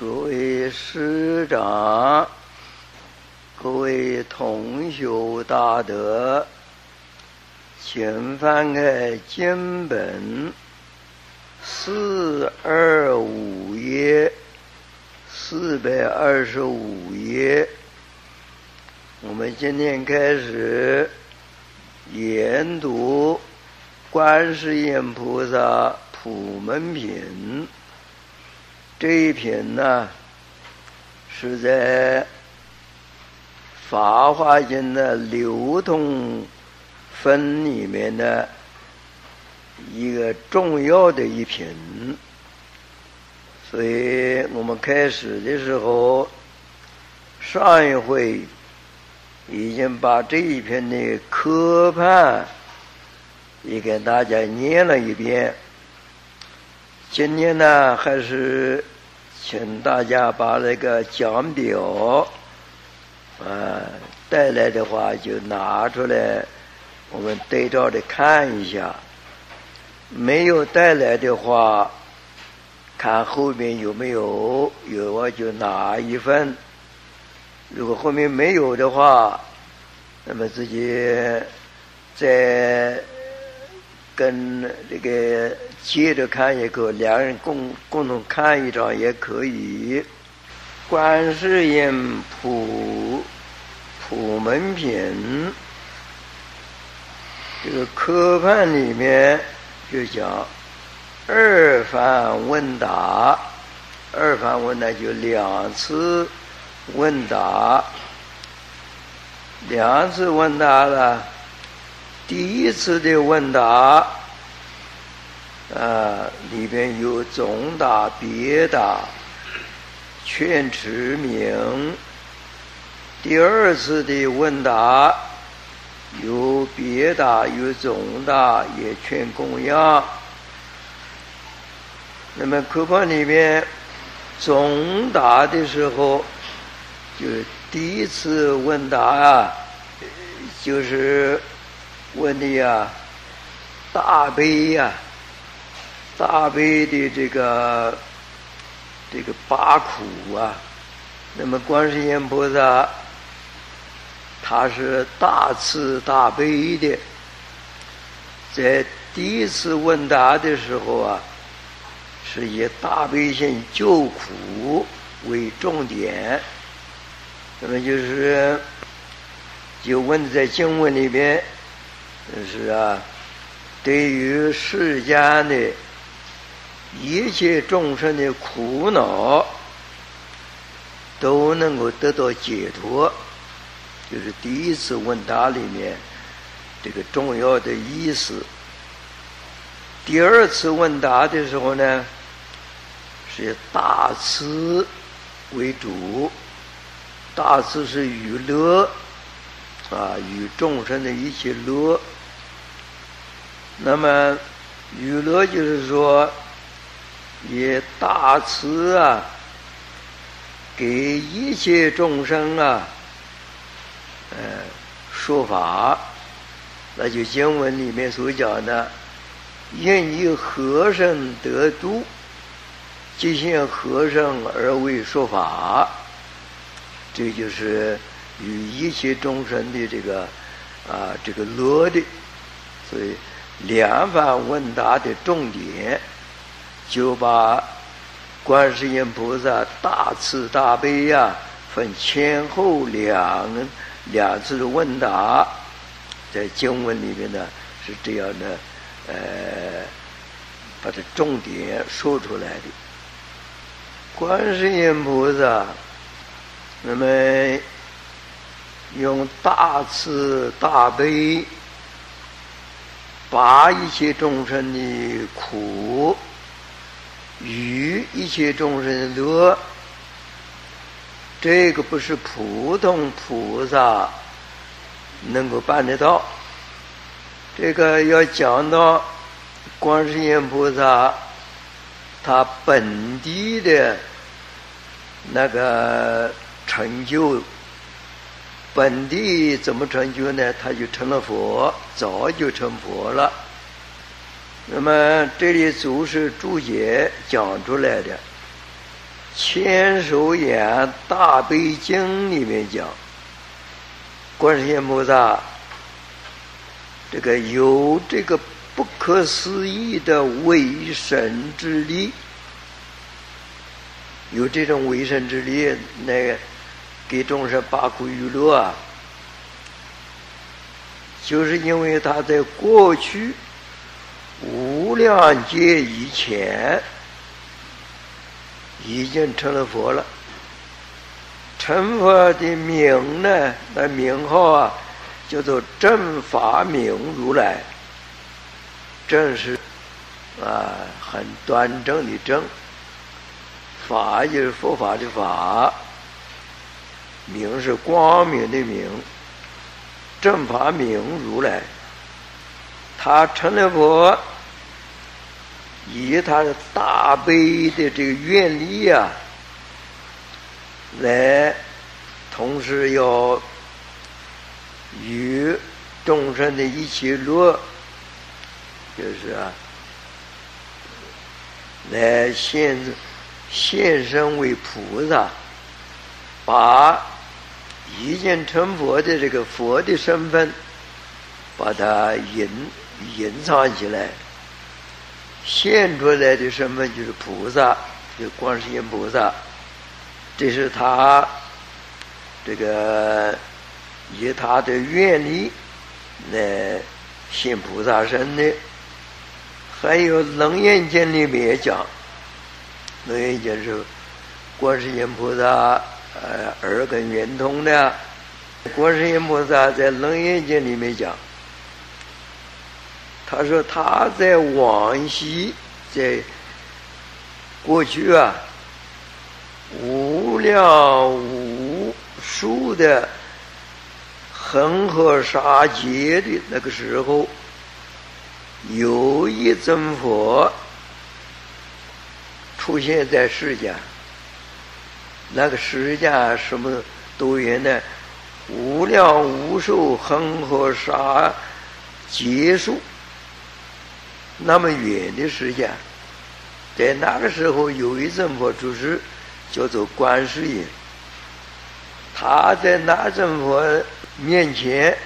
各位师长，各位同学大德，请翻开经本四二五页，四百二十五页。我们今天开始研读《观世音菩萨普门品》。这一品呢，是在《法华经》的流通分里面的一个重要的一品，所以我们开始的时候，上一回已经把这一篇的科判也给大家念了一遍。今天呢，还是请大家把那个奖表，啊，带来的话就拿出来，我们对照的看一下。没有带来的话，看后面有没有，有我就拿一份。如果后面没有的话，那么自己再跟这个。接着看一个，两人共共同看一张也可以。观世音普普门品这个科判里面就讲二番问答，二番问答就两次问答，两次问答了，第一次的问答。啊，里边有总答、别答、劝持名。第二次的问答有别答、有总答，也劝供养。那么课本里面总答的时候，就第一次问答啊，就是问的呀，大悲呀。大悲的这个这个八苦啊，那么观世音菩萨他是大慈大悲的，在第一次问答的时候啊，是以大悲心救苦为重点，那么就是就问在经文里边，是啊，对于世间的。一切众生的苦恼都能够得到解脱，就是第一次问答里面这个重要的意思。第二次问答的时候呢，是大慈为主，大慈是娱乐啊，与众生的一切乐。那么娱乐就是说。也大慈啊，给一切众生啊，呃，说法，那就经文里面所讲的，愿以和尚得度，即现和尚而为说法，这就是与一切众生的这个啊这个乐的，所以两番问答的重点。就把观世音菩萨大慈大悲呀，分前后两两次的问答，在经文里面呢是这样的，呃，把它重点说出来的。观世音菩萨，那么用大慈大悲，把一切众生的苦。与一切众生乐，这个不是普通菩萨能够办得到。这个要讲到观世音菩萨他本地的那个成就，本地怎么成就呢？他就成了佛，早就成佛了。那么这里注是注解讲出来的，千手眼大悲经里面讲，观世音菩萨这个有这个不可思议的为神之力，有这种为神之力，那个给众生八苦娱乐啊，就是因为他在过去无量劫以前。已经成了佛了。成佛的名呢？那名号啊，叫做正法明如来。正是啊，很端正的正。法就是佛法的法。明是光明的明。正法明如来，他成了佛。以他的大悲的这个愿力啊，来同时要与众生的一起乐，就是啊，来现现身为菩萨，把已经成佛的这个佛的身份，把它隐隐藏起来。现出来的身份就是菩萨，就观世音菩萨，这是他这个以他的愿力来现菩萨身的。还有《楞严经》里面也讲，《楞严经》是观世音菩萨呃耳根圆通的，观世音菩萨在《楞严经》里面讲。他说：“他在往昔，在过去啊，无量无数的恒河沙劫的那个时候，有一尊佛出现在世间。那个世间什么都有呢？无量无数恒河沙劫数。”那么远的时间，在那个时候有一尊佛出世，叫做观世音。他在那尊佛面前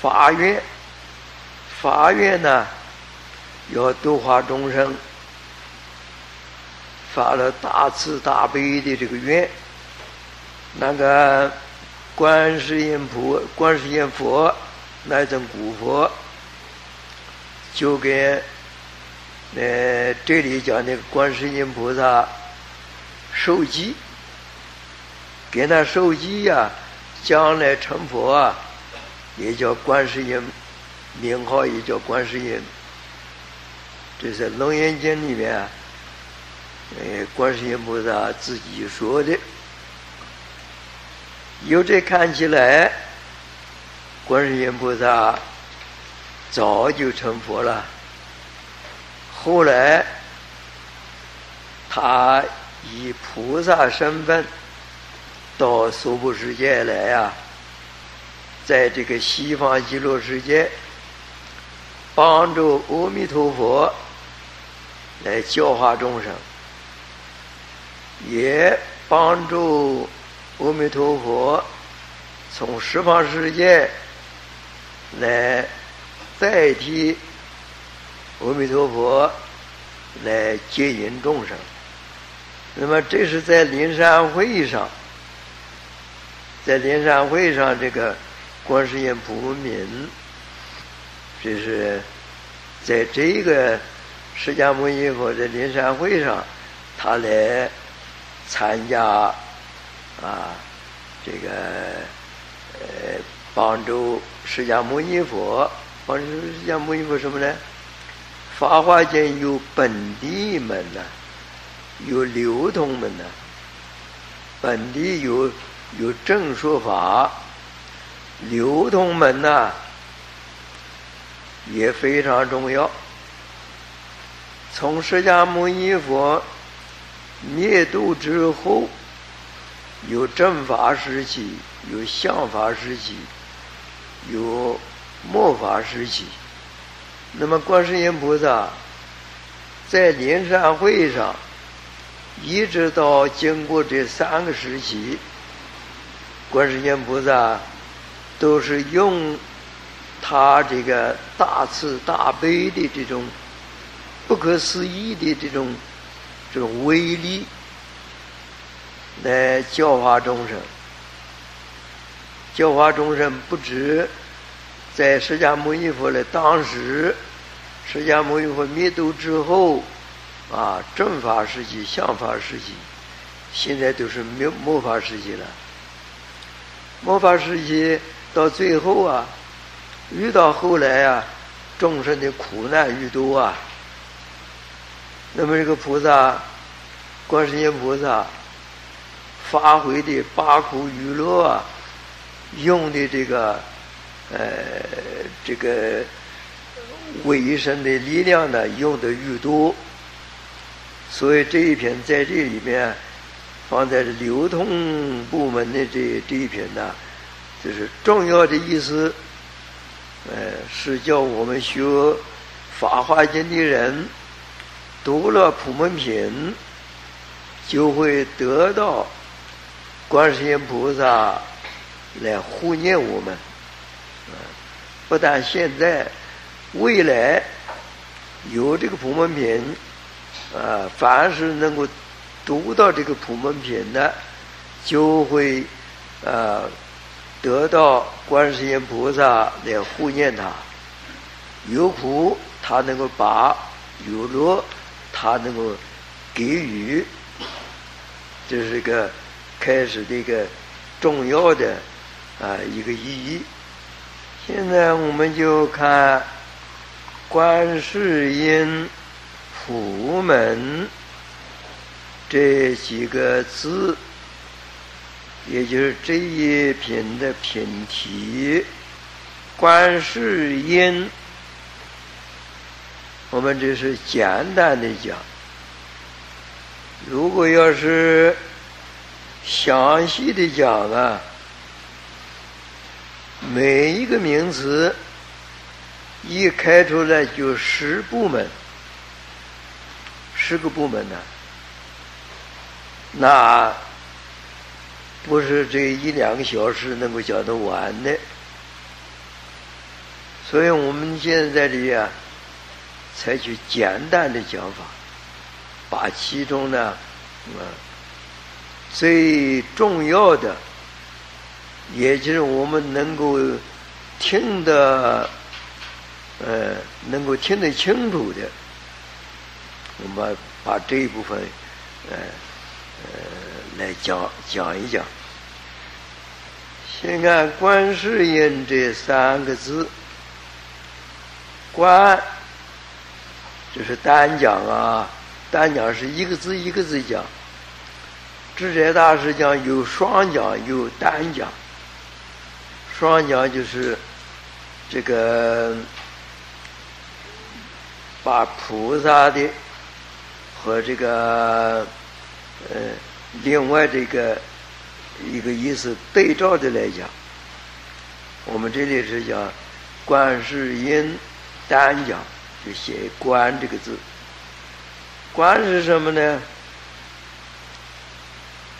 发愿，发愿呢，要度化众生，发了大慈大悲的这个愿。那个观世音菩观世音佛那尊古佛，就跟。呃，这里讲那个观世音菩萨受记，给他受记呀，将来成佛啊，也叫观世音，名号也叫观世音。这是《楞严经》里面啊，呃，观世音菩萨自己说的。由这看起来，观世音菩萨早就成佛了。后来，他以菩萨身份到娑婆世界来呀，在这个西方极乐世界，帮助阿弥陀佛来教化众生，也帮助阿弥陀佛从十方世界来代替。阿弥陀佛来接引众生，那么这是在灵山会上，在灵山会上，这个观世音普敏，这是在这个释迦牟尼佛的灵山会上，他来参加啊，这个呃，帮助释迦牟尼佛，帮助释迦牟尼佛什么呢？法华经有本地门呐，有流通门呐。本地有有正说法，流通门呐也非常重要。从释迦牟尼佛灭度之后，有正法时期，有相法时期，有末法时期。那么，观世音菩萨在灵山会上一直到经过这三个时期，观世音菩萨都是用他这个大慈大悲的这种不可思议的这种这种威力来教化众生。教化众生不止在释迦牟尼佛的当时，释迦牟尼佛灭度之后。啊，正法时期、相法时期，现在都是魔魔法时期了。魔法时期到最后啊，遇到后来啊，众生的苦难愈多啊。那么这个菩萨，观世音菩萨发挥的八苦娱乐啊，用的这个呃这个卫生的力量呢，用的愈多。所以这一篇在这里面放在流通部门的这这一篇呢，就是重要的意思，呃，是叫我们学《法华经》的人读了普门品，就会得到观世音菩萨来护念我们。不但现在，未来有这个普门品。啊，凡是能够读到这个普门品的，就会啊得到观世音菩萨来护念他。有苦他能够把，有乐他能够给予，这是一个开始的一个重要的啊一个意义。现在我们就看观世音。普门这几个字，也就是这一篇的品题，观世音。我们这是简单的讲，如果要是详细的讲啊，每一个名词一开出来就十部门。十个部门呢，那不是这一两个小时能够讲得完的。所以我们现在里啊，采取简单的讲法，把其中呢，啊，最重要的，也就是我们能够听得，呃，能够听得清楚的。我们把这一部分，呃，呃，来讲讲一讲。先看“观世音”这三个字，“观”就是单讲啊，单讲是一个字一个字讲。智者大师讲有双讲有单讲，双讲就是这个把菩萨的。和这个呃，另外这个一个意思对照的来讲，我们这里是讲观世音单讲，就写“观”这个字。观是什么呢？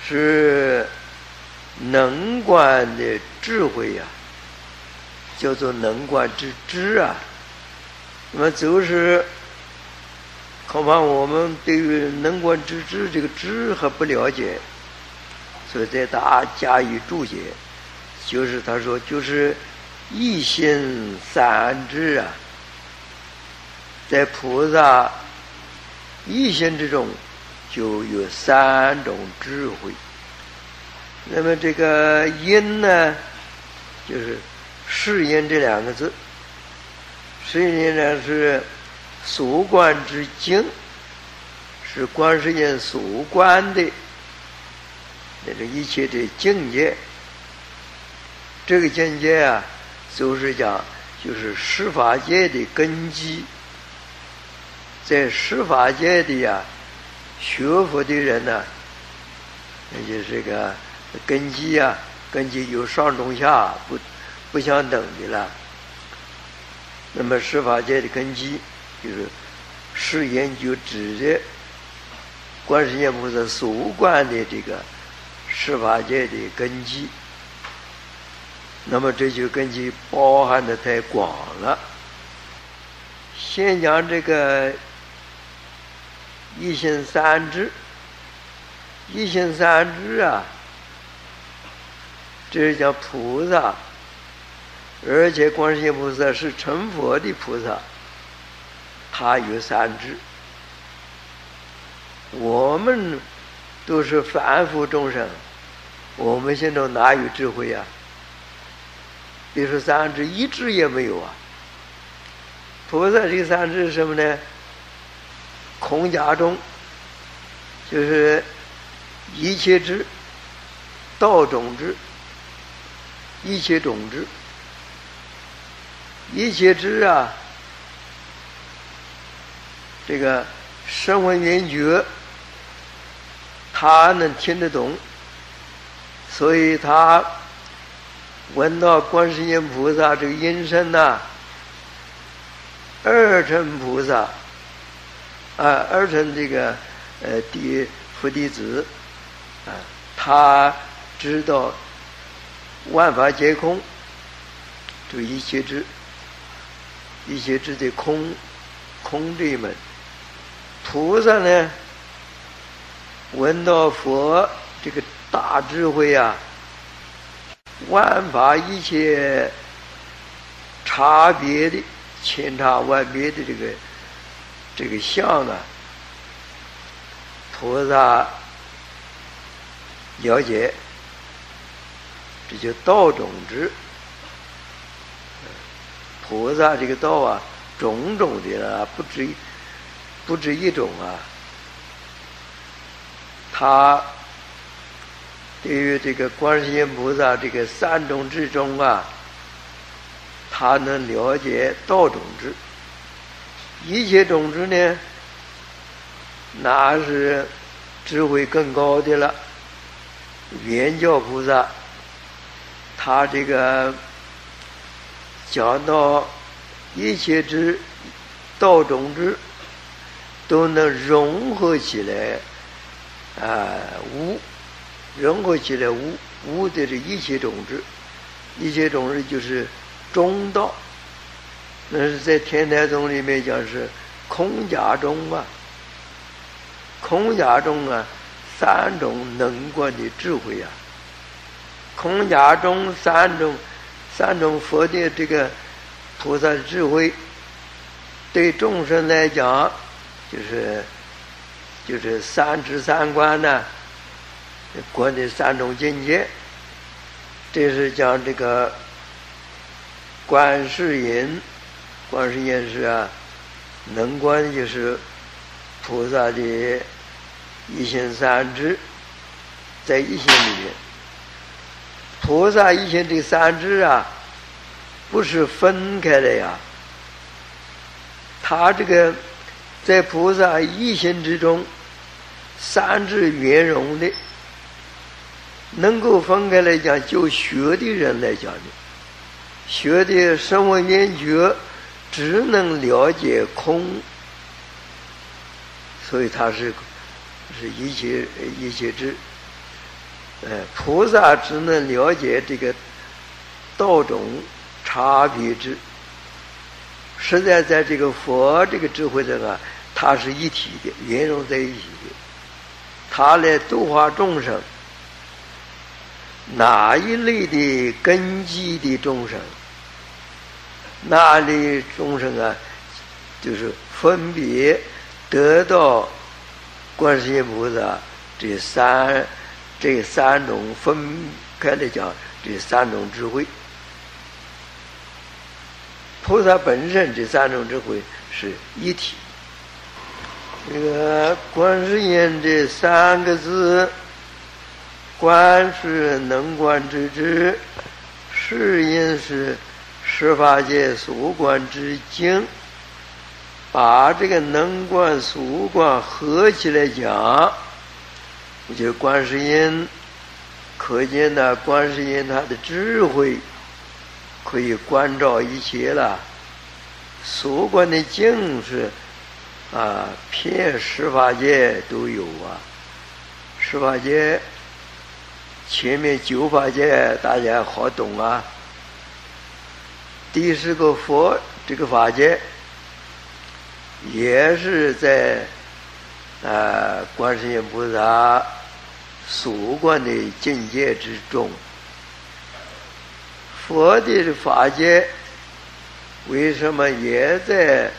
是能观的智慧呀，叫做能观之知啊。那么就是。恐怕我们对于能观之知这个知还不了解，所以在大加以注解。就是他说，就是一心三智啊，在菩萨一心之中就有三种智慧。那么这个因呢，就是世因这两个字，世因呢是。所观之境是观世音所观的那个一切的境界。这个境界啊，就是讲，就是施法界的根基。在施法界的呀，学佛的人呢，那就是个根基呀，根基有上中下不不相等的了。那么施法界的根基。就是是研究指着观世音菩萨所观的这个十法界的根基。那么这就根基包含的太广了。先讲这个一心三智，一心三智啊，这是讲菩萨，而且观世音菩萨是成佛的菩萨，他有三智。我们都是凡夫众生，我们心中哪有智慧呀？别说三智，一智也没有啊。菩萨这三智是什么呢？空假中，就是一切智、道种智、一切种子、一切智啊。这个声闻缘觉，他能听得懂，所以他闻到观世音菩萨这个音声呐。二乘菩萨，啊，二乘这个呃，第佛弟子，啊，他知道万法皆空，就一切之，一切之的空，空这一门。菩萨呢，闻到佛这个大智慧啊，万法一切差别的。千差万别的这个这个相啊，菩萨了解，这叫道种子。菩萨这个道啊，种种的啊，不止不止一种啊。他对于这个观世音菩萨这个三种之中啊。他能了解道种子，一切种子呢，那是智慧更高的了。圆教菩萨，他这个讲到一切之道种子都能融合起来，啊，无融合起来无无的是一切种子，一切种子就是。中道，那是在天台宗里面讲是空假中啊，空假中啊，三种能观的智慧啊，空假中三种三种佛的这个菩萨智慧，对众生来讲，就是就是三智三观呢，观的三种境界，这是讲这个。观世音，观世音是啊，能观就是菩萨的一心三智，在一心里面。菩萨一心的三智啊，不是分开的呀。他这个在菩萨一心之中，三智圆融的，能够分开来讲，就学的人来讲的。学的声闻缘觉，只能了解空，所以他是是一切一切智。呃，菩萨只能了解这个道种差别智。实在在这个佛这个智慧上啊，它是一体的，圆融在一起的。他来度化众生，哪一类的根基的众生？那里众生啊，就是分别得到观世音菩萨这三这三种分开来讲，这三种智慧，菩萨本身这三种智慧是一体。这个观世音这三个字，观是能观之智，世音是。十法界所观之经，把这个能观、所观合起来讲，我觉得观世音。可见呢，观世音他的智慧可以关照一切了。所观的境是啊，遍十法界都有啊。十法界前面九法界大家好懂啊。第十个佛这个法界也是在啊观世音菩萨所观的境界之中。佛的法界为什么也在？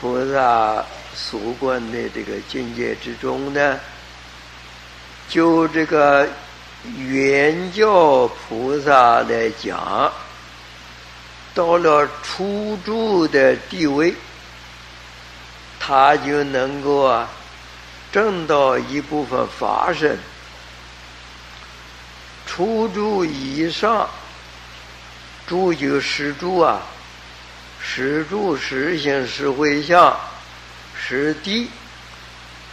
菩萨所观的这个境界之中呢，就这个原教菩萨来讲，到了初住的地位，他就能够啊证到一部分法身。初住以上，住就十住啊。十住、十行、十回向、十地，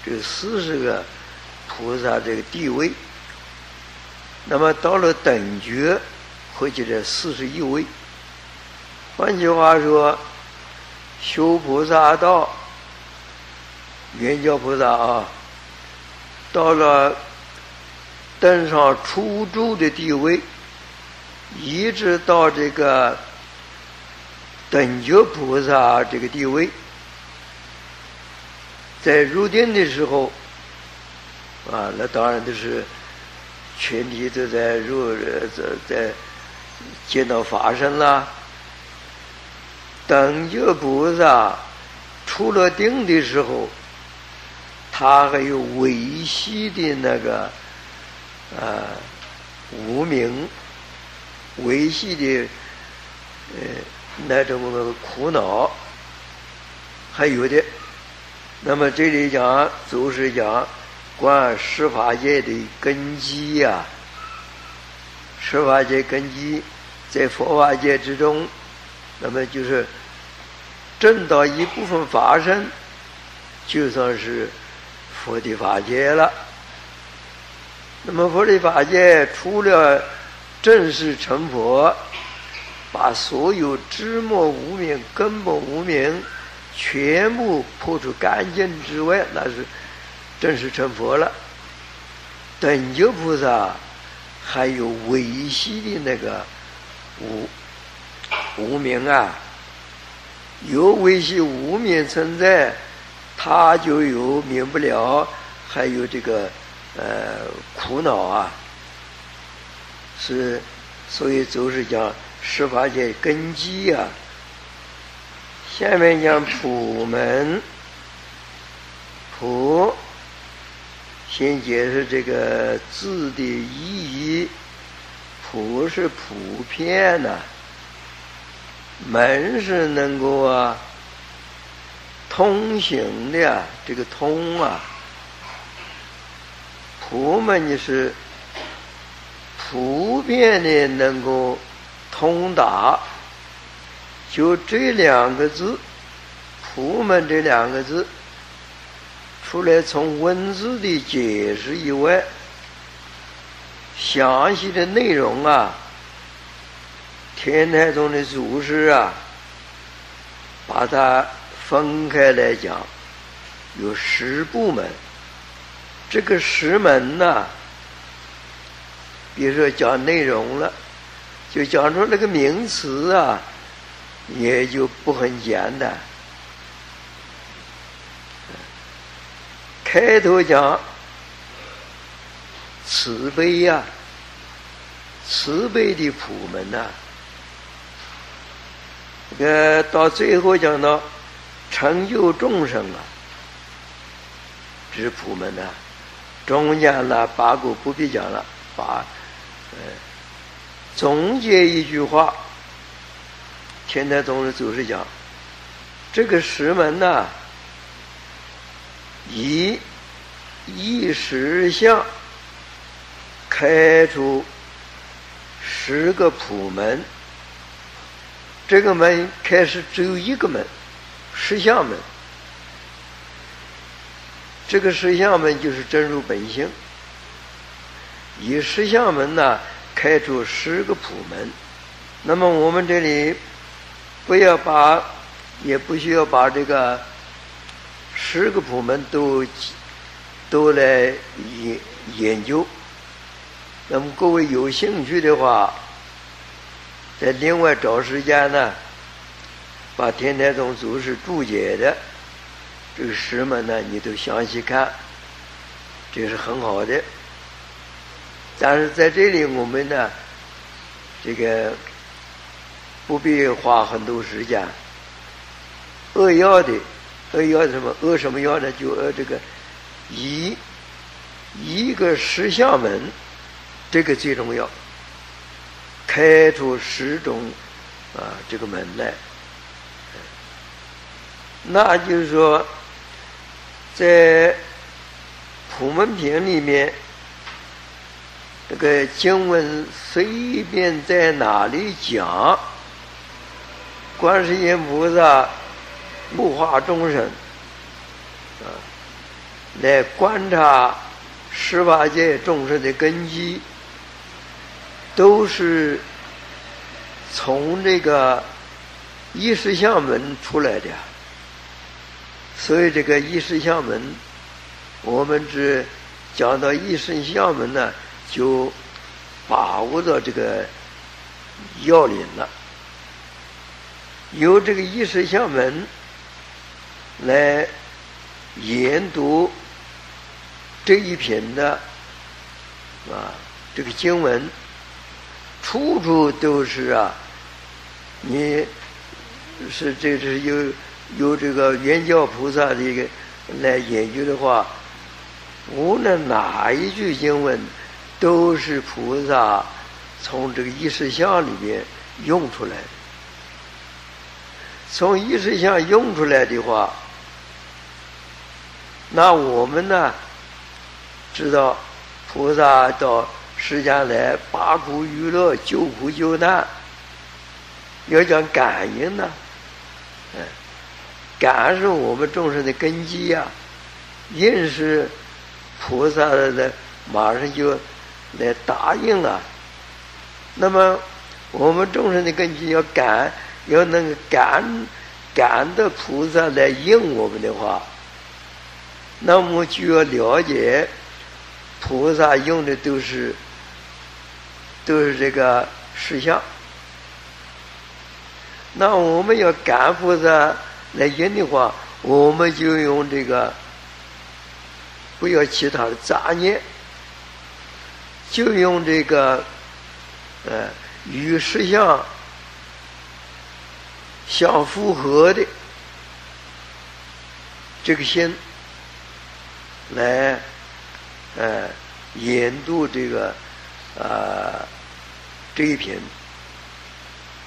这四十个菩萨这个地位。那么到了等觉，会计这四十一位。换句话说，修菩萨道，圆教菩萨啊，到了登上初住的地位，一直到这个。等觉菩萨这个地位，在入定的时候，啊，那当然都是全体都在入在在见到法身啦。等觉菩萨出了定的时候，他还有维系的那个啊无名维系的呃。那种苦恼还有的，那么这里讲就是讲观十法界的根基呀，十法界根基在佛法界之中，那么就是证到一部分法身，就算是佛的法界了。那么佛的法界除了正式成佛。把所有知末无名、根本无名全部破除干净之外，那是正式成佛了。等觉菩萨还有维系的那个无无名啊，有维系无名存在，他就有免不了，还有这个呃苦恼啊，是所以就是讲。十法界根基呀，下面讲普门，普，先解释这个字的意义。普是普遍呐，门是能够啊通行的，这个通啊，普门就是普遍的能够。通达，就这两个字，“普门”这两个字，除了从文字的解释以外，详细的内容啊，天台宗的祖师啊，把它分开来讲，有十部门。这个石门呐，比如说讲内容了。就讲出那个名词啊，也就不很简单。开头讲慈悲呀，慈悲的普门呐，这个到最后讲到成就众生啊，这普门呐。中间呢，八个不必讲了，八，嗯。总结一句话，天台宗的祖师讲：这个石门呐，以一石相开出十个普门。这个门开始只有一个门，石相门。这个实相门就是真如本性。以实相门呢。开出十个普门，那么我们这里不要把，也不需要把这个十个普门都都来研研究。那么各位有兴趣的话，再另外找时间呢，把天台宗祖师注解的这个诗门呢，你都详细看，这是很好的。但是在这里，我们呢，这个不必花很多时间。扼要的，扼要什么？扼什么要呢？就扼这个一一个十相门，这个最重要。开出十种啊这个门来，那就是说，在普门品里面。这个经文随便在哪里讲，观世音菩萨物化众生，啊，来观察十八界众生的根基，都是从这个一识相门出来的。所以这个一识相门，我们只讲到一识相门呢。就把握到这个要领了，由这个意识相门来研读这一品的啊，这个经文，处处都是啊，你是这是有由这个圆教菩萨的一个来研究的话，无论哪一句经文。都是菩萨从这个意识相里面用出来。从意识相用出来的话，那我们呢知道菩萨到世间来拔苦娱乐、救苦救难，要讲感应呢，嗯，感是我们众生的根基呀，应是菩萨的，马上就。来答应了，那么我们众生的根基要感，要能感感的菩萨来应我们的话，那么就要了解菩萨用的都是都是这个实相。那我们要感菩萨来应的话，我们就用这个，不要其他的杂念。就用这个，呃，与实相相符合的这个心来，呃，研读这个啊这一篇。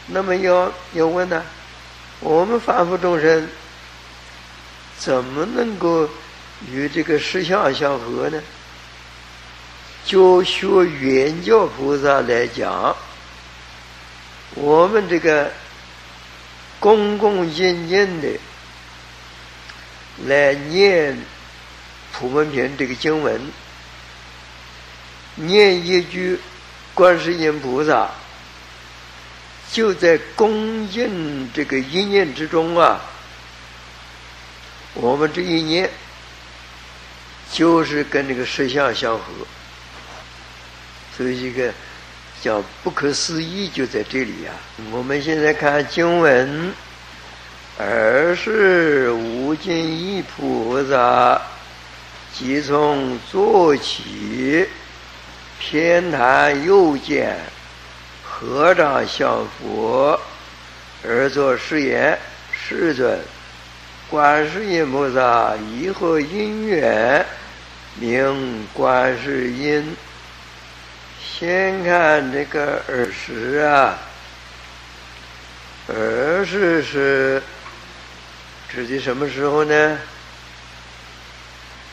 那么要要问呢，我们凡夫众生怎么能够与这个实相相合呢？就学圆教菩萨来讲，我们这个恭恭敬敬的来念普门品这个经文，念一句观世音菩萨，就在恭敬这个一念之中啊，我们这一念就是跟这个实相相合。所以，这个叫不可思议，就在这里呀。我们现在看经文，而是无尽意菩萨，即从坐起，偏袒右肩，合掌向佛，而作誓言：世尊，观世音菩萨以何因缘名观世音？先看这个耳石啊，耳识是指的什么时候呢？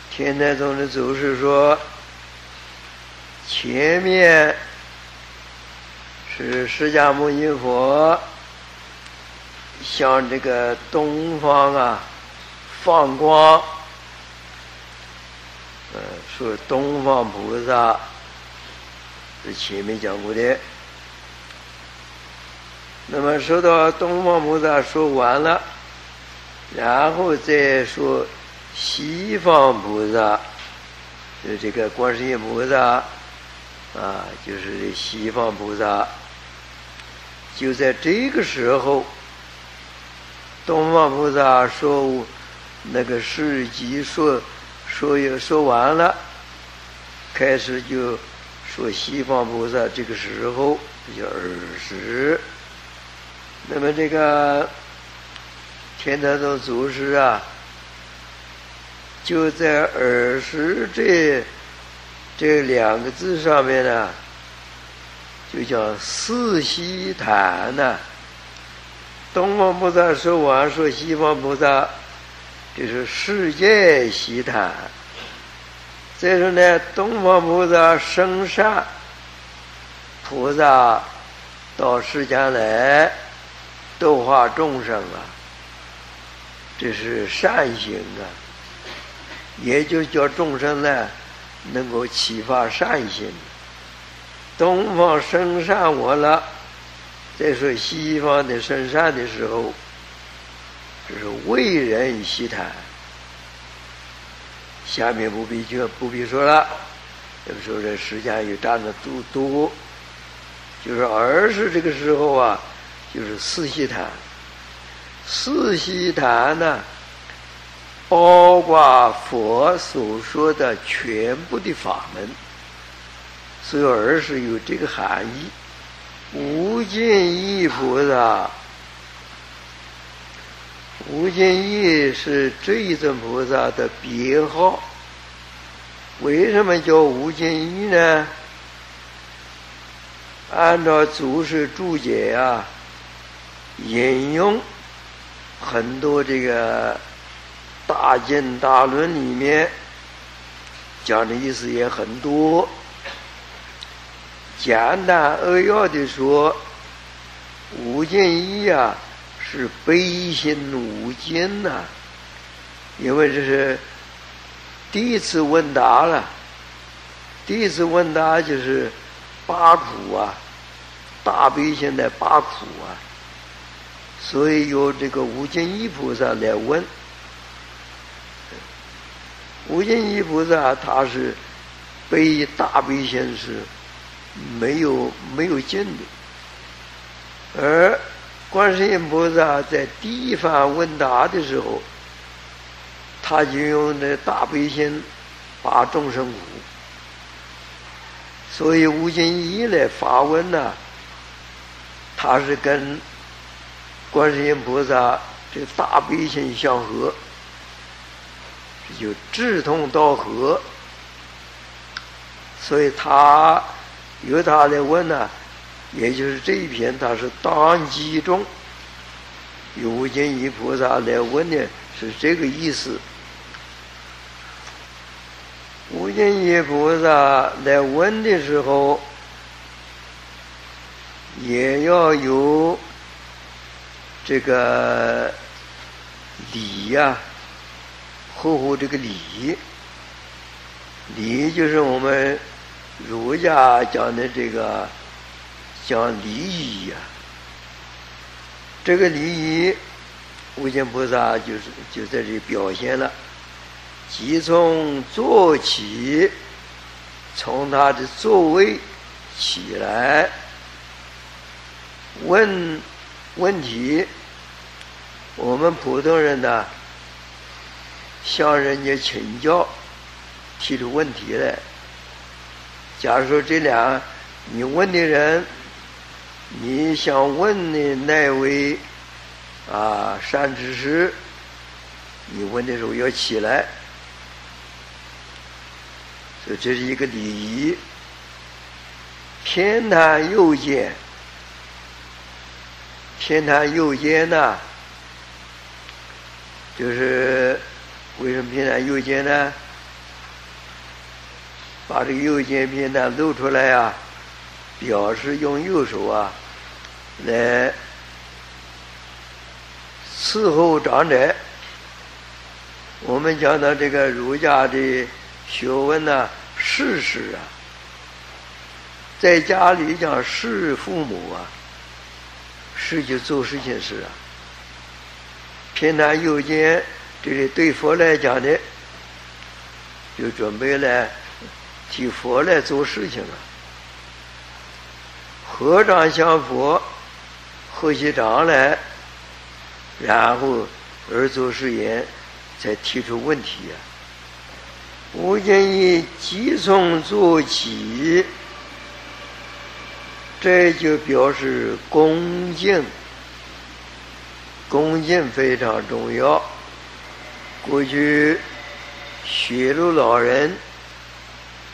天台宗的祖师说，前面是释迦牟尼佛向这个东方啊放光，呃，说东方菩萨。是前面讲过的，那么说到东方菩萨说完了，然后再说西方菩萨，就这个观世音菩萨啊，就是西方菩萨。就在这个时候，东方菩萨说那个事迹说说也说完了，开始就说西方菩萨这个时候叫二十。那么这个天台宗祖师啊，就在“二十”这这两个字上面呢，就叫四悉檀呐。东方菩萨说完，说西方菩萨就是世界悉檀。再说呢，东方菩萨生善，菩萨到世间来。度化众生啊，这是善行啊，也就叫众生呢能够启发善心。东方生善我了，再说西方的生善的时候，这是为人习谈。下面不必就不必说了，这个时候这时间又占的多多，就是儿时这个时候啊。就是四悉檀，四悉檀呢，包括佛所说的全部的法门，所以而是有这个含义。无尽意菩萨，无尽意是这一尊菩萨的别号。为什么叫无尽意呢？按照祖师注解啊。引用很多这个大经大论里面讲的意思也很多，简单扼要的说，无尽意啊是悲心无尽呐，因为这是第一次问答了，第一次问答就是八苦啊，大悲心的八苦啊。所以由这个无尽意菩萨来问，无尽意菩萨他是悲大悲心是没有没有尽的，而观世音菩萨在第一番问答的时候，他就用那大悲心把众生苦，所以无尽意来发问呢，他是跟。观世音菩萨这大悲心相合，就志同道合，所以他由他来问呢，也就是这一篇，他是当机中由无尽意菩萨来问的，是这个意思。无尽意菩萨来问的时候，也要有。这个礼呀，合乎这个礼，礼就是我们儒家讲的这个讲礼仪呀。这个礼仪，无尽菩萨就是就在这里表现了，即从坐起，从他的座位起来，问。问题，我们普通人呢，向人家请教，提出问题来。假如说这俩你问的人，你想问的那位啊善知识，你问的时候要起来，所以这是一个礼仪。偏袒右肩。偏袒右肩呐，就是为什么偏袒右肩呢？把这个右肩偏呢露出来啊，表示用右手啊来伺候长者。我们讲到这个儒家的学问呢，事事啊，在家里讲侍父母啊。是就做事情是啊，平常右肩，这是对佛来讲的，就准备来替佛来做事情了。合掌向佛，合起掌来，然后而作誓言，才提出问题呀。我建议即从做起，这就表示恭敬。恭敬非常重要。过去学路老人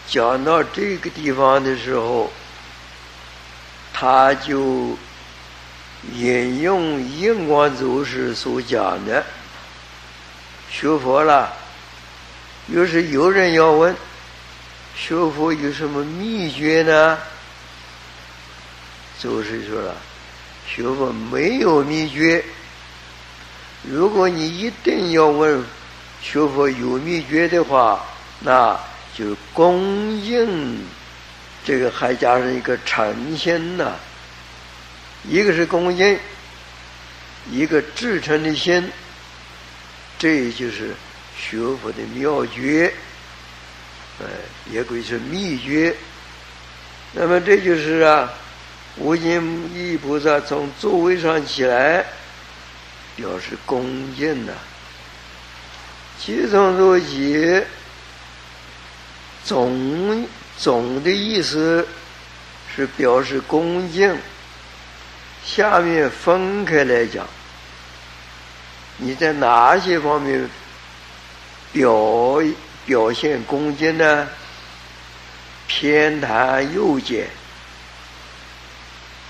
讲到这个地方的时候，他就引用印光祖师所讲的：学佛了，要是有人要问学佛有什么秘诀呢？祖师说了，学佛没有秘诀。如果你一定要问学佛有秘诀的话，那就恭敬，这个还加上一个诚心呐。一个是恭敬，一个至诚的心，这就是学佛的妙诀，哎，也可以是秘诀。那么这就是啊，无尽意菩萨从座位上起来。表示恭敬呐，其中若起，总总的意思是表示恭敬。下面分开来讲，你在哪些方面表表现恭敬呢？偏袒右肩，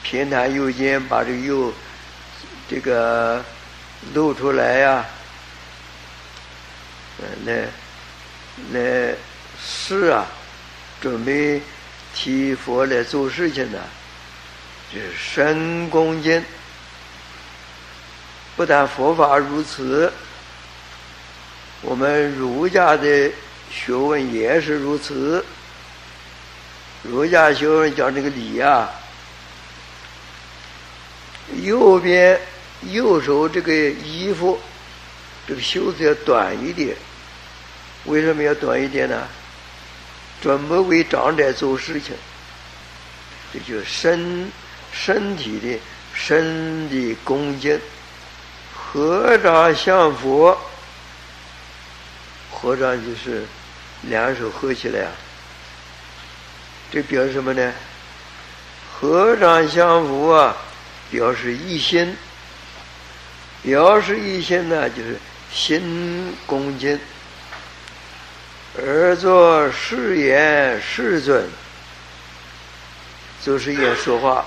偏袒右肩，把这右这个。露出来呀！那那是啊，准备提佛来做事情呢，就是深恭敬。不但佛法如此，我们儒家的学问也是如此。儒家学问讲这个礼啊，右边。右手这个衣服，这个袖子要短一点。为什么要短一点呢？准备为长者做事情。这就身身体的身的恭敬，合掌向佛。合掌就是两手合起来啊。这表示什么呢？合掌向佛啊，表示一心。表示一心呢，就是心恭敬，而作誓言世尊，就是也说话，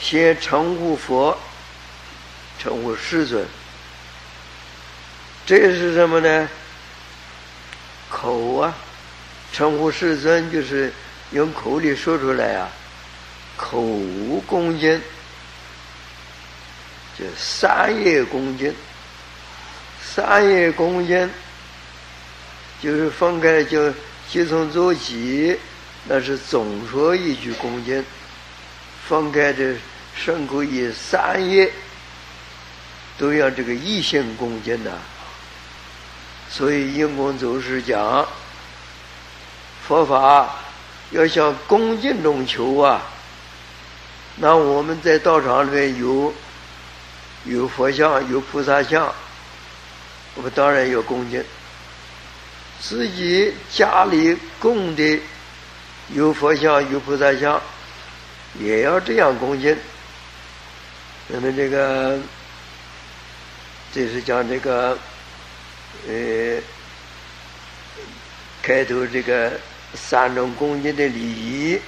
先称呼佛，称呼世尊，这是什么呢？口啊，称呼世尊就是用口里说出来啊，口无恭敬。就三业恭敬，三业恭敬就是分开就即从做起，那是总说一句恭敬，分开的身口以三业都要这个一心恭敬呐。所以印光祖师讲，佛法要向恭敬中求啊。那我们在道场里面有。有佛像，有菩萨像，我们当然要恭敬。自己家里供的有佛像，有菩萨像，也要这样恭敬。那么这个，这是讲这个，呃，开头这个三种恭敬的礼仪。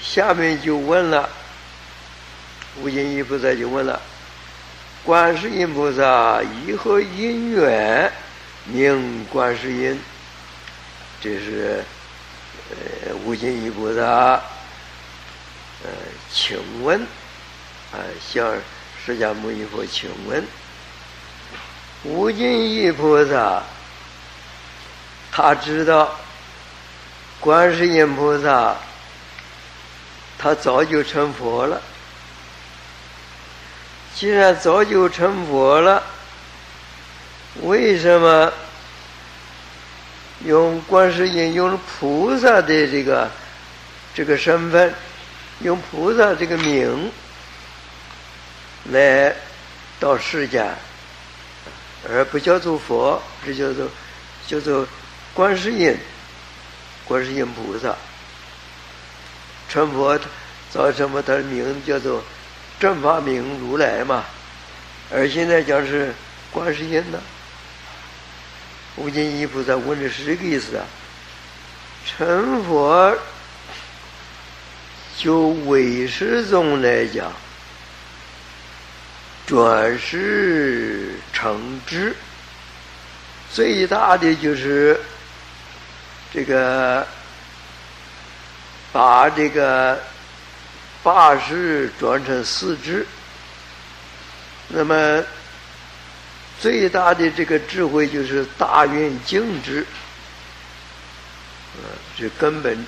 下面就问了。无尽意菩萨就问了：“观世音菩萨以何因缘名观世音？”这是呃无尽意菩萨呃请问啊向释迦牟尼佛请问，无尽意菩萨他知道观世音菩萨他早就成佛了。既然早就成佛了，为什么用观世音用菩萨的这个这个身份，用菩萨这个名来到世间，而不叫做佛，这叫做叫做观世音，观世音菩萨。成佛造什么？他的名叫做正法明如来嘛。而现在讲是观世音呢。无尽意菩萨问的是这个意思啊。成佛就唯识宗来讲，转世成智，最大的就是这个。把这个八识转成四智，那么最大的这个智慧就是大圆净智，啊，这根本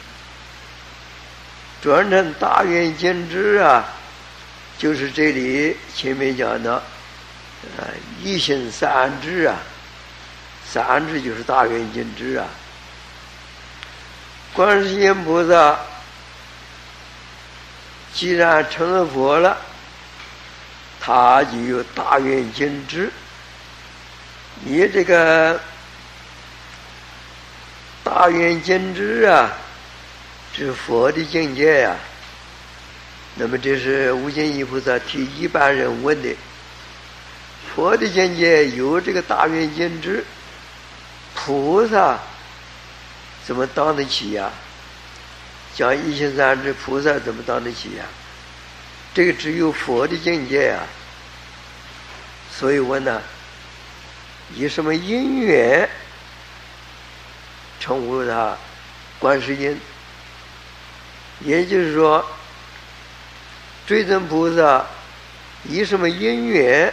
转成大圆净智啊，就是这里前面讲的啊，一心三智啊，三智就是大圆净智啊，观世音菩萨。既然成了佛了，他就有大圆镜智。你这个大圆镜智啊，是佛的境界呀。那么这是无尽意菩萨替一般人问的：佛的境界有这个大圆镜智，菩萨怎么当得起呀？讲一心三智，菩萨怎么当得起呀？这个只有佛的境界呀。所以问呢，以什么因缘称呼他观世音？也就是说，追尊菩萨以什么因缘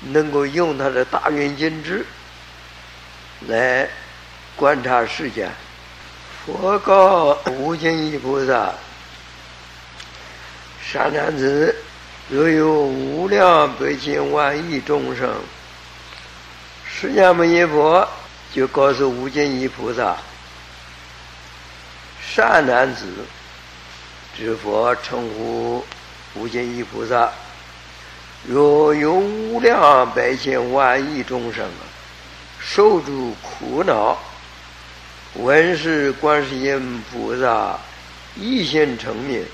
能够用他的大圆镜智来观察世间？佛告无尽意菩萨：“善男子，若有无量百千万亿众生，释迦牟尼佛就告诉无尽意菩萨：‘善男子，知佛称呼无尽意菩萨，若有无量百千万亿众生，受诸苦恼。’”闻是观世音菩萨一心成名，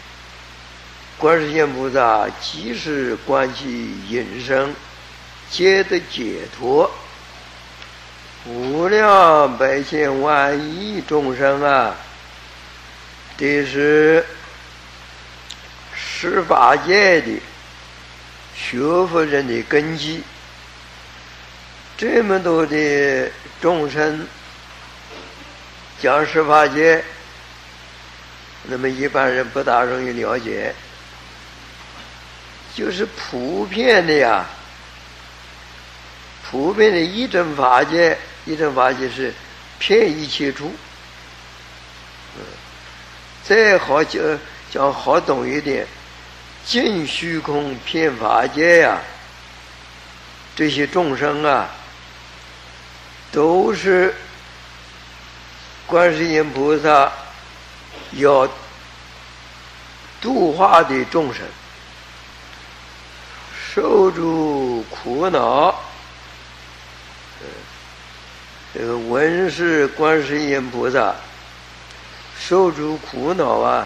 观世音菩萨即是观其隐生，皆得解脱。无量百千万亿众生啊，这是十法界的学佛人的根基。这么多的众生。讲十法界，那么一般人不大容易了解，就是普遍的呀。普遍的一真法界，一真法界是骗一切处。嗯，再好讲讲好懂一点，尽虚空骗法界呀。这些众生啊，都是。观世音菩萨要度化的众生，受诸苦恼。这个文是观世音菩萨受诸苦恼啊，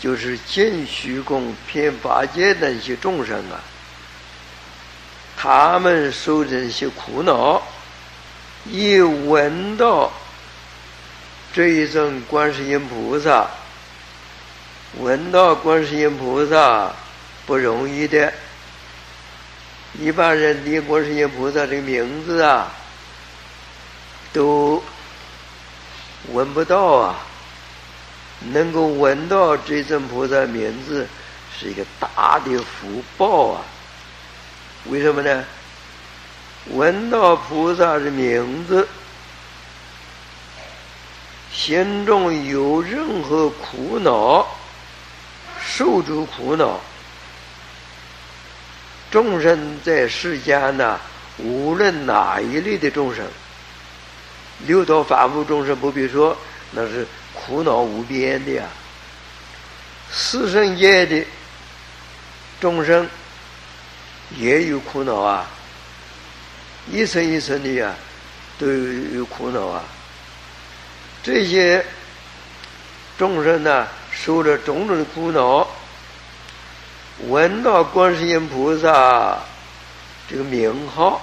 就是尽虚空遍法界那些众生啊，他们受这些苦恼，一闻到。这一尊观世音菩萨，闻到观世音菩萨不容易的。一般人的观世音菩萨这个名字啊，都闻不到啊。能够闻到这尊菩萨名字，是一个大的福报啊。为什么呢？闻到菩萨的名字。心中有任何苦恼，受诸苦恼，众生在世间呢，无论哪一类的众生，六道凡夫众生不必说，那是苦恼无边的呀。四圣界的众生也有苦恼啊，一层一层的呀，都有苦恼啊。这些众生呢，受了种种的苦恼，闻到观世音菩萨这个名号，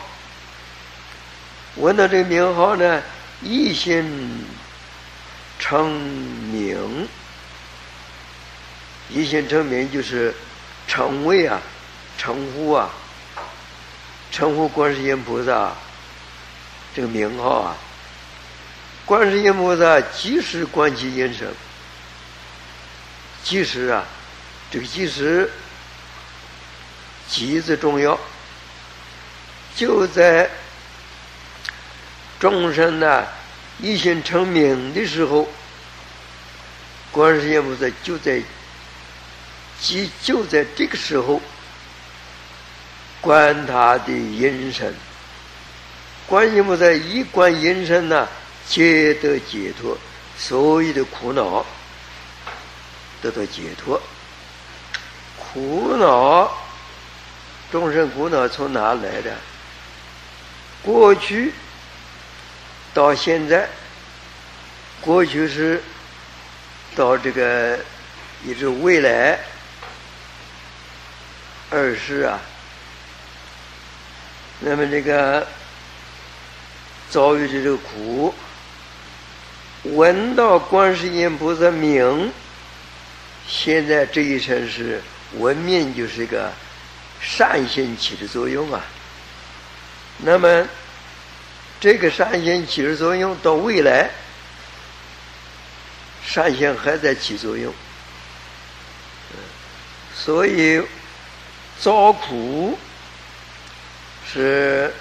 闻到这个名号呢，一心称名。一心称名就是称谓啊，称呼啊，称呼观世音菩萨这个名号啊。观世音菩萨即时观其音声，即时啊，这个即时极字重要，就在众生呢一心成名的时候，观世音菩萨就在。即就在这个时候，观他的音声，观音菩萨一观音声呢，皆得解脱，所有的苦恼得到解脱。苦恼，众生苦恼从哪来的？过去到现在，过去是到这个一直未来。二是啊，那么这个遭遇的这个苦，闻到观世音菩萨名，现在这一生是闻名就是一个善心起的作用啊。那么这个善心起的作用到未来，善心还在起作用，所以。遭苦是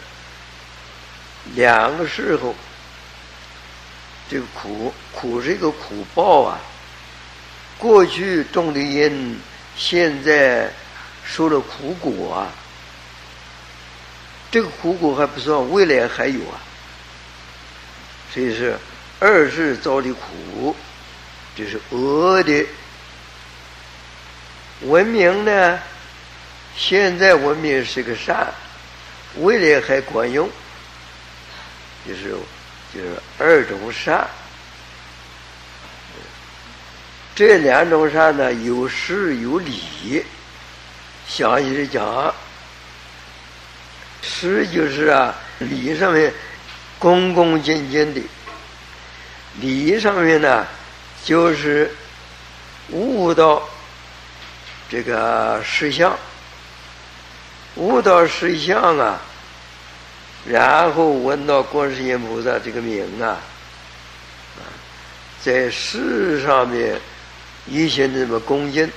两个时候，这个苦苦是一个苦报啊。过去种的因，现在受了苦果啊。这个苦果还不算，未来还有啊。所以是二是遭的苦，这是恶的。文明呢？现在文明是个善，未来还管用，就是就是二种善。这两种善呢，有实有理。详细的讲，实就是啊，理上面恭恭敬敬的；理上面呢，就是悟到这个实相。悟到实相啊，然后闻到观世音菩萨这个名啊，在事上面一心这么恭敬，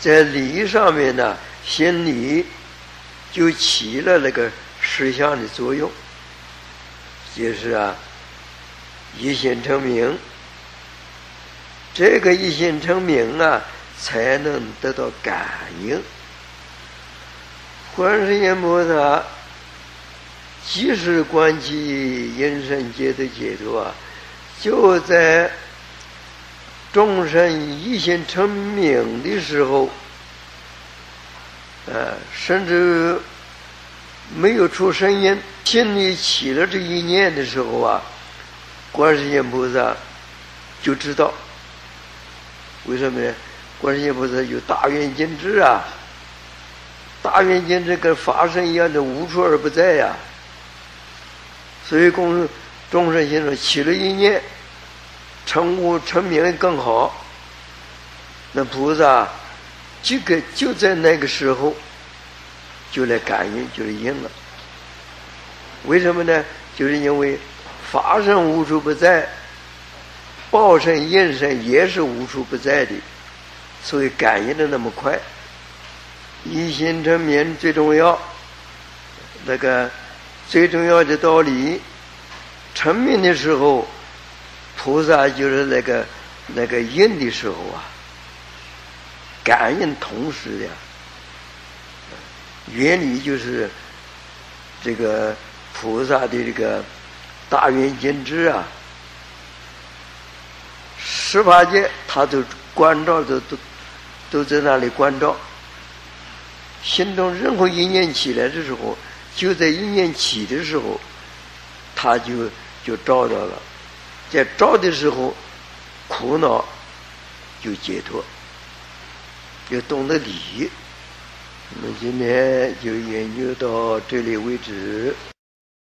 在理上面呢，心里就起了那个实相的作用，就是啊，一心成名。这个一心成名啊，才能得到感应。观世音菩萨即使观其因身界的解脱啊，就在众生一心成名的时候，呃，甚至没有出声音，心里起了这一念的时候啊，观世音菩萨就知道。为什么呢？观世音菩萨有大愿尽智啊。大愿境这跟法身一样的无处而不在呀，所以公众生心中起了一念，成悟成名更好。那菩萨就给就在那个时候就来感应，就是应了。为什么呢？就是因为法身无处不在，报身应身也是无处不在的，所以感应的那么快。一心成名最重要，那个最重要的道理，成名的时候，菩萨就是那个那个应的时候啊，感应同时的，原理就是这个菩萨的这个大圆镜智啊，十八界他都关照，都都都在那里关照。心中任何一念起来的时候，就在一念起的时候，他就就照到了，在照的时候，苦恼就解脱，就懂得理。我们今天就研究到这里为止。